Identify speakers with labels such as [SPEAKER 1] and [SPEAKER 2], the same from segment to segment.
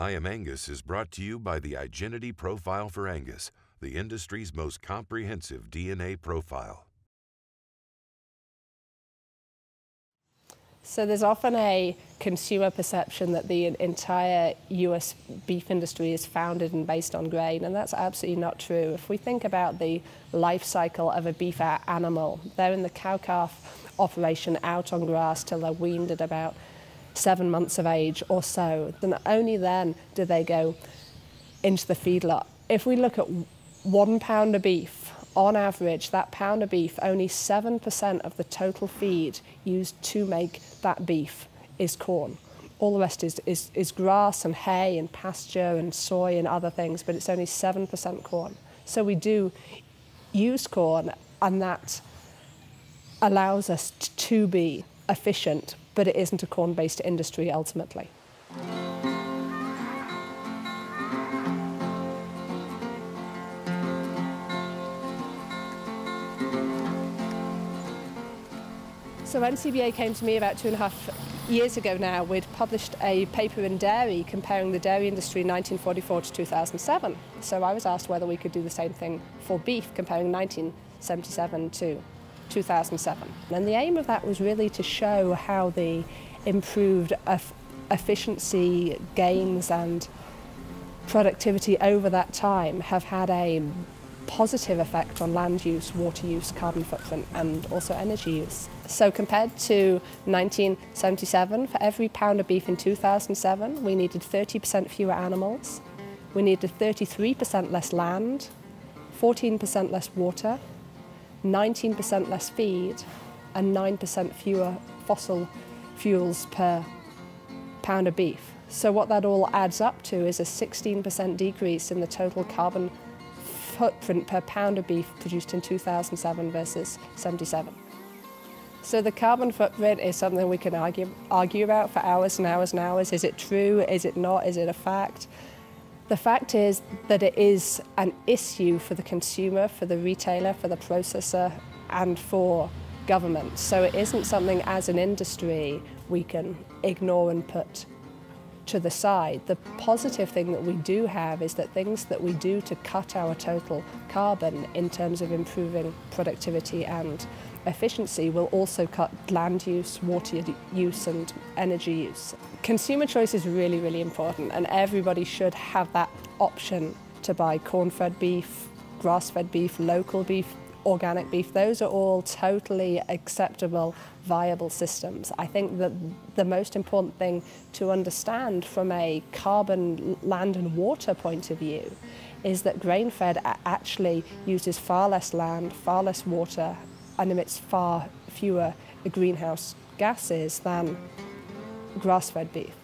[SPEAKER 1] I Am Angus is brought to you by the Igenity Profile for Angus, the industry's most comprehensive DNA profile.
[SPEAKER 2] So there's often a consumer perception that the entire US beef industry is founded and based on grain, and that's absolutely not true. If we think about the life cycle of a beef animal, they're in the cow-calf operation out on grass till they're weaned at about seven months of age or so. Then only then do they go into the feedlot. If we look at one pound of beef on average, that pound of beef, only 7% of the total feed used to make that beef is corn. All the rest is, is, is grass and hay and pasture and soy and other things, but it's only 7% corn. So we do use corn, and that allows us to be efficient, but it isn't a corn based industry ultimately. So NCBA came to me about two and a half years ago now. We'd published a paper in dairy comparing the dairy industry 1944 to 2007. So I was asked whether we could do the same thing for beef comparing 1977 to 2007. And the aim of that was really to show how the improved efficiency gains and productivity over that time have had a positive effect on land use, water use, carbon footprint and also energy use. So compared to 1977, for every pound of beef in 2007, we needed 30% fewer animals, we needed 33% less land, 14% less water, 19% less feed, and 9% fewer fossil fuels per pound of beef. So what that all adds up to is a 16% decrease in the total carbon footprint per pound of beef produced in 2007 versus 77. So the carbon footprint is something we can argue, argue about for hours and hours and hours. Is it true? Is it not? Is it a fact? The fact is that it is an issue for the consumer, for the retailer, for the processor, and for government. So it isn't something as an industry we can ignore and put to the side. The positive thing that we do have is that things that we do to cut our total carbon in terms of improving productivity and efficiency will also cut land use, water use and energy use. Consumer choice is really, really important and everybody should have that option to buy corn-fed beef, grass-fed beef, local beef, organic beef, those are all totally acceptable, viable systems. I think that the most important thing to understand from a carbon, land and water point of view is that grain-fed actually uses far less land, far less water and emits far fewer greenhouse gases than grass-fed beef.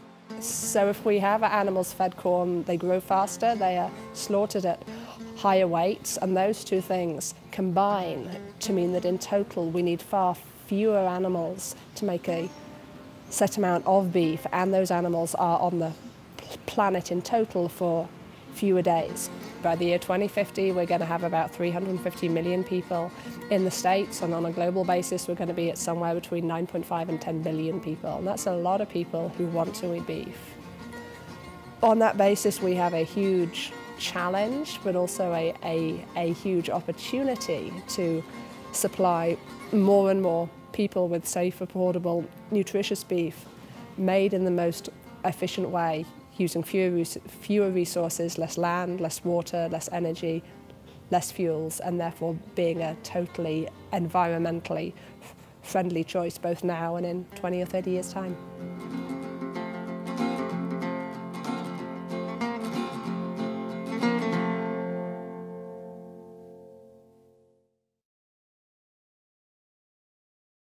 [SPEAKER 2] So if we have animals fed corn, they grow faster, they are slaughtered at higher weights, and those two things combine to mean that in total we need far fewer animals to make a set amount of beef, and those animals are on the planet in total for fewer days. By the year 2050, we're going to have about 350 million people in the States, and on a global basis, we're going to be at somewhere between 9.5 and 10 billion people. And that's a lot of people who want to eat beef. On that basis, we have a huge challenge, but also a, a, a huge opportunity to supply more and more people with safe, affordable, nutritious beef made in the most efficient way, using fewer, fewer resources, less land, less water, less energy, less fuels, and therefore being a totally environmentally friendly choice both now and in 20 or 30 years' time.